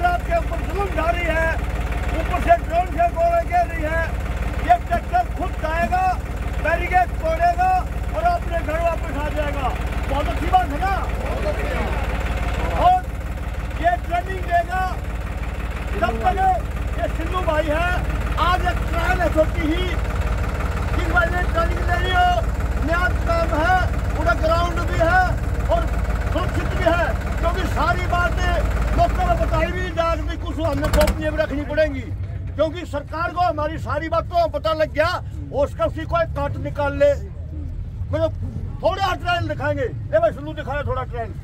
कायनात के ऊपर जुलम जारी है, ऊपर से ड्रोन से गोले गिर रही है। ये ट्रैक्टर खुद जाएगा बैरिकेड तोड़ेगा और अपने घर वापस आ जाएगा। बहुत अच्छी बात है ना? और ये ट्रेनिंग देगा, जब तक ये सिंधु भाई है, आज एक ट्रेन है छोटी ही जिस भाई ने ट्रेनिंग दे रही हो, नया काम है। जा हमें गोपनीय रखनी पड़ेगी। क्योंकि सरकार को हमारी सारी बात को पता लग गया उसका उसी को काट निकाल ले। मतलब थोड़ा ट्रायल दिखाएँगे। ये भाई सुनू दिखाया थोड़ा ट्रेन